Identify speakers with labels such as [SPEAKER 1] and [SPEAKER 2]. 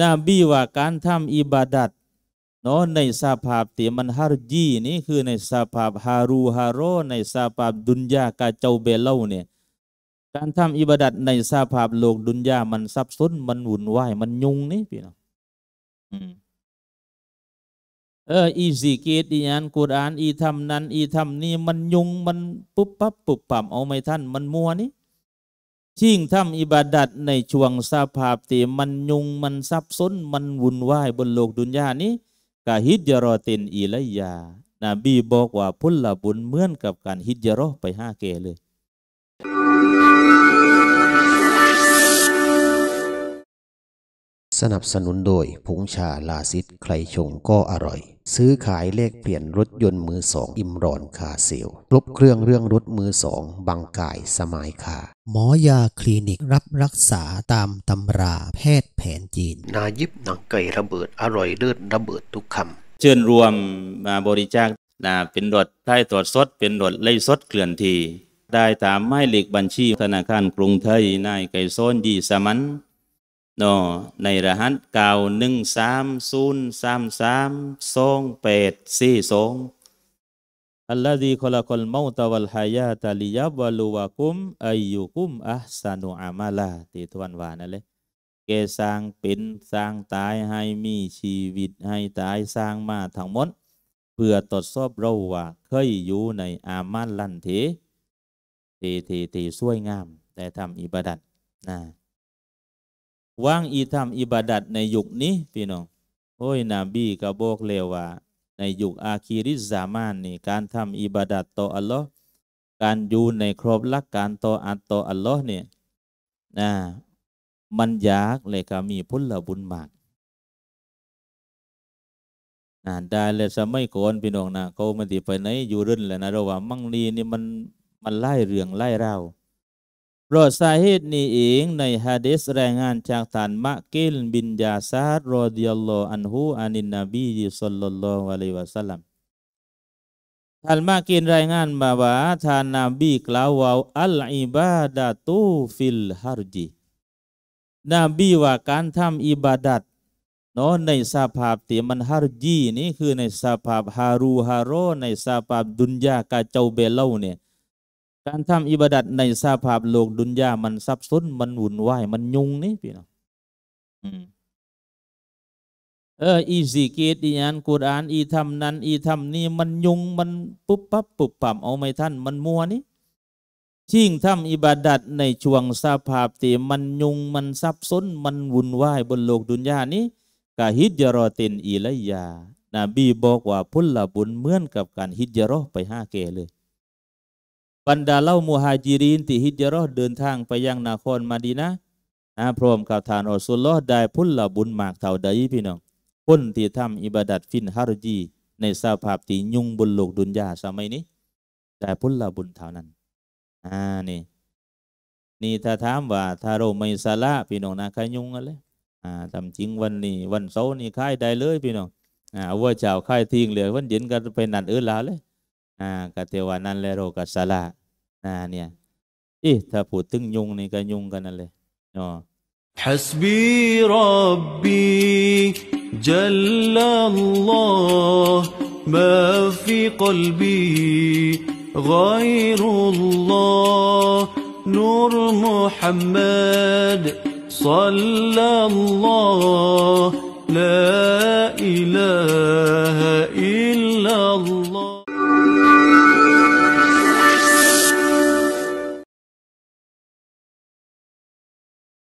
[SPEAKER 1] นบีว่าการทำอิบาดัตเนาะในสภาพที่มันฮารจีนี่คือในสภาพฮารูฮาโรในสภาพดุนยากาเจ้าเบลเลาเนี่ยการทำอิบาดัตในสภาพโลกดุนยามันซับซ้อนมันวุ่นวายมันยุ่งนี่พี่น้องเอออีสิเกตอีอันกุรอานอีทำนั้น อีทำนี่มันยุ่งมันปุ๊บปั๊บปุ๊บปั๊บเอาไม่ทันมันมัวนี่ ชิงทำอิบาดัตในช่วงสภาพที่มันยุ่งมันซับซ้อนมันวุ่นวายบนโลกดุนยานี้กะฮิจรอตินอีลัยยานบีบอกว่าพุลละบุญเหมือนกับการฮิจรอไปหาแกเลย
[SPEAKER 2] สนับสนุนโดยผงชาลาซิดใครชงก็อร่อย ซื้อขายแลกเปลี่ยนรถยนต์มือสองอิมรอน Car Sale ครบเครื่องเรื่องรถมือสองบางกายสมายคา
[SPEAKER 3] หมอยาคลินิกรับรักษาตามตำราแพทย์แผนจีน
[SPEAKER 2] นายิบหนังไก่ระเบิดอร่อยเลิศระเบิดทุกคำ
[SPEAKER 1] เชิญรวมมาบริจาคนะเป็นรถไทยตรวจสดเป็นรถไล่สดเกลื่อนทีได้ตามหมายเลขบัญชีธนาคารกรุงไทยนายไก่โซนยีสมัน นอในรหัสเก้าหนึ่งสามศูนย์สามสามสองแปดสี่สองอัลลอฮีขลักลมาตวัลฮายาตาลิยับวะลูวะกุมอายุกุมอัสานุอามาลาติทวนวานั่นเลยแกสร้างเป็นสร้างตายให้มีชีวิตให้ตายสร้างมาทั้งหมด เพื่อตรวจสอบเราว่าเคยอยู่ในอามันลันเททีทีทีสวยงาม แต่ทำอิบาดัตนะ ว่างอีทำอิบาดัตในยุคนี้พี่น้องโอ้ยนบีก็บอกเลยว่า ในยุคอาคีริซามานนี่การทำอิบาดัตต่ออัลลอฮ์การอยู่ในครบลักการต่ออัตต่ออัลลอฮ์เนี่ยนะมันยากเลยก็มีพุทธบุญมากนะได้เลยสมัยก่อนพี่น้องนะเขาไม่ติไปไหนอยู่รื่นเลยนะเราว่า มั่งนีนี่มันมันไล่เรื่องไล่เล่า ราะสาเหตุนี้เองในฮะดีษรายงานจากท่านมะกิลบินยาซาดรอดิยัลลอฮอันฮูอานินนบีสัลลัลลอฮุอะลัยฮิวะสัลลัมท่านมะกินรายงานมาว่าท่านนบีกล่าวว่าอัลอิบาดะตูฟิลฮารจีนบีว่าการทำอิบาดัตเนาะในสภาพที่มันฮารจีนี่คือในสภาพฮารูฮาโรในสภาพดุนยากาเจ้าเบลเลาเนี่ย การทำอิบาดัตในสภาพโลกดุนยามันซับซ้อนมันวุ่นวายมันยุ่งนี่พี่น้องเอออีสิเกตอีอันกุรอานอีทำนั้น อีทำนี่มันยุ่งมันปุ๊บปั๊บปุ๊บปั๊บเอาไม่ทันมันมัวนี่ชิงทำอิบาดัตในช่วงสภาพที่มันยุ่งมันซับซ้อนมันวุ่นวายบนโลกดุนยานี้กะฮิจรอตินอีลัยยานบีบอกว่าพุลละบุญเหมือนกับการฮิจรอไปห้าเกเลย บรรดาเล่ามูฮาจิรินที่ฮิจรอเดินทางไปยังนครมาดีนะนะพร้อมกับทานอัสุลลอได้พุลละบุญมากเท่าใดพี่น้องคนที่ทำอิบาดัตฟินฮารจีในสภาพที่ยุ่งบนโลกดุนยาสมัยนี้ ได้พุลละบุญเท่านั้นอ่านี่นี่ถ้าถามว่าถ้าเราไม่สละพี่น้องนะใครยุ่งอะไรอ่าทำจริงวันนี้วันเสาร์นี่ค่ายได้เลยพี่น้องอ่าว่าเจ้าค่ายทิ้งเลยวันเย็นก็ไปนัดเออลาเลย อ่ากะเทวานั้นแลโรกัสละนะเนี่ยอีถ้าพูดถึงยุงนี่ก็ยุงกันนั่นเลยเนาะ حسبي ربي جل الله ما في قلبي غير الله نور محمد صلى الله لا إله إلا الله